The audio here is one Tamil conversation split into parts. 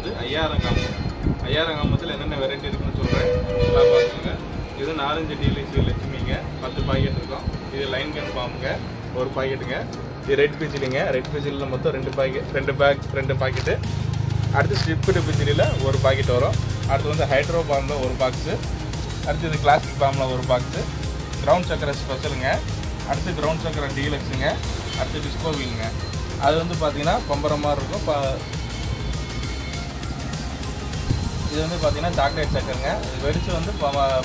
வந்து ஐயாயிரம் காம்போ ஐயாயிரம் காம்பத்தில் என்னென்ன வெரைட்டி இருக்குன்னு சொல்கிறேன் நல்லா பார்த்துக்கோங்க இது நாலஞ்சு டிஎல்சி லட்சுமிங்க. பத்து பாக்கெட் இருக்கும். இது லைன் கன் பாம்புங்க ஒரு பாக்கெட்டுங்க இது ரெட் பிஜிலிங்க ரெட் பிஜிலில் மொத்தம் ரெண்டு பாக்கெட் ரெண்டு பேக் ரெண்டு பாக்கெட்டு அடுத்து ஸ்டிப்டு பிஜிலியில் ஒரு பாக்கெட் வரும். அடுத்து வந்து ஹைட்ரோ பாம்பில் ஒரு பாக்ஸு அடுத்து இது கிளாசிக் பாம்பில் ஒரு பாக்ஸு கிரவுண்ட் சக்கரை ஸ்பெஷலுங்க அடுத்து கிரவுண்ட் சக்கரை டீலக்ஸுங்க அடுத்து டிஸ்கோவிங்க அது வந்து பார்த்தீங்கன்னா பம்பரம் மாதிரி இருக்கும். இது வந்து பார்த்தீங்கன்னா சாக்லேட் சக்கருங்க. இது வெடிச்சு வந்து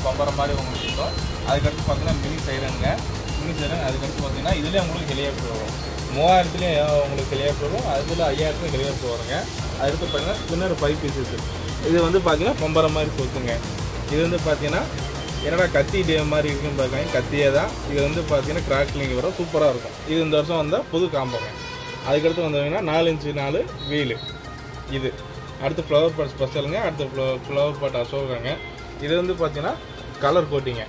பம்பர மாதிரி உங்களுக்கு இருக்கும். அதுக்கடுத்து பார்த்தீங்கன்னா மினி சைரனுங்க மினி சைரன் அதுக்கடுத்து பார்த்தீங்கன்னா இதுலேயே உங்களுக்கு ஹெலிகாப்டர் வரும். மூவாயிரத்துலேயும் உங்களுக்கு ஹெலிகாப்டர் வரும். அதுல ஐயாயிரத்துலையும் ஹெலிகாப்டர் வருங்க. அதுக்கு பார்த்தீங்கன்னா ஸ்பின்னர் ஃபைவ் பீசஸ் இது வந்து பார்த்தீங்கன்னா பம்பரம் மாதிரி கொடுத்துங்க இது வந்து பார்த்தீங்கன்னா என்னடா கத்தி டே மாதிரி இருக்குன்னு பார்க்காங்க கத்தியே தான். இது வந்து பார்த்தீங்கன்னா கிராக்லிங் வரும். சூப்பராக இருக்கும். இது இந்த வருஷம் வந்தால் புது காம்போங்க அதுக்கடுத்து வந்தீங்கன்னா நாலு இன்ச்சு நாலு வீலு. இது. அடுத்து ஃப்ளவர் பாட் ஸ்பெஷலுங்க அடுத்து ஃப்ளவர் பாட் அசோகாங்க. இது வந்து பார்த்தீங்கன்னா கலர் கோட்டிங்க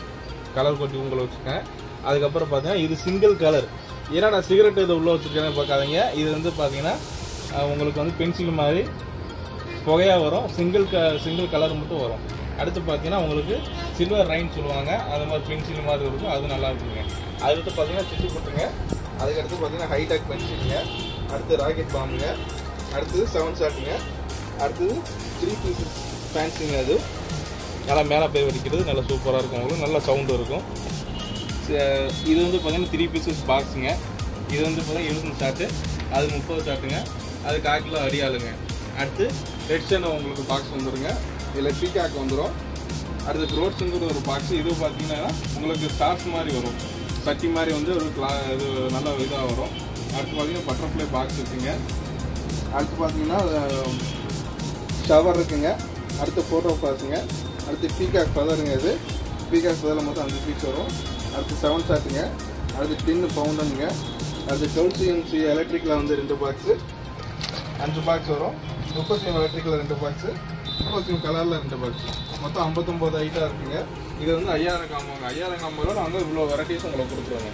கலர் கோட்டி உங்களுக்கு வச்சுருக்கேன். அதுக்கப்புறம் பார்த்தீங்கன்னா இது சிங்கிள் கலர் ஏன்னா நான் சிகரெட் இதை உள்ளே வச்சுருக்கேன்னு பார்க்காதீங்க. இது வந்து பார்த்தீங்கன்னா உங்களுக்கு வந்து பென்சில் மாதிரி புகையாக வரும். சிங்கிள் க சிங்கிள் கலர் மட்டும் வரும். அடுத்து பார்த்தீங்கன்னா உங்களுக்கு சில்வர் ரைன் சொல்லுவாங்க. அது மாதிரி பென்சில் மாதிரி இருக்கும். அது நல்லா இருக்குங்க. அடுத்து பார்த்தீங்கன்னா சிட்டு போட்டுங்க அதுக்கடுத்து பார்த்தீங்கன்னா ஹைடெக் பென்சிலுங்க அடுத்து ராக்கெட் பாம்புங்க அடுத்தது செவன் ஷாட்டுங்க அடுத்தது த்ரீ பீசஸ் ஃபேன்சிங் அது. நல்லா மேலே போய் வடிக்கிறது நல்லா சூப்பராக இருக்கும் உங்களுக்கு. நல்ல சவுண்டு இருக்கும். இது வந்து பார்த்தீங்கன்னா த்ரீ பீசஸ் பாக்ஸுங்க இது வந்து பார்த்தீங்கன்னா இருபது ஷாட்டு அது முப்பது ஷாட்டுங்க அது கால் அடியாளுங்க. அடுத்து ரெட் சேனை உங்களுக்கு பாக்ஸ் வந்துடுங்க இதில் பீகாக் வந்துடும் அடுத்து க்ரோட்ஸுங்கிற ஒரு பாக்ஸ் இது பார்த்தீங்கன்னா உங்களுக்கு ஸ்டார்ஸ் மாதிரி வரும். சட்டி மாதிரி வந்து ஒரு கிளா இது நல்ல இதாக வரும். அடுத்து பார்த்தீங்கன்னா பட்டர்ஃப்ளை பாக்ஸ் இருக்குங்க. அடுத்து பார்த்தீங்கன்னா ஷவர் இருக்குங்க. அடுத்து ஃபோட்டோ பாஸுங்க அடுத்து பீகாக் ஃபெதருங்க இது. பீகாக் ஃபெதரில் மொத்தம் அஞ்சு பீஸ் வரும். அடுத்து செவன் ஷாட்டுங்க அடுத்து டின்னு பவுண்டனுங்க அடுத்து டுவெல் சிஎம்சி எலக்ட்ரிக்கில் வந்து ரெண்டு பாக்ஸு அஞ்சு பாக்ஸ் வரும். முப்பத்தியம் எலக்ட்ரிக்கில் ரெண்டு பாக்ஸு முப்பத்தியம் கலரில் ரெண்டு பாக்ஸ் மொத்தம் ஐம்பத்தொம்போது ஐட்டாக இருக்குங்க. இது வந்து ஐயாயிரம் காம்போங்க. ஐயாயிரம் காம்போவில் நாங்கள் இவ்வளோ வெரைட்டிஸ் உங்களுக்கு கொடுத்துருவோங்க.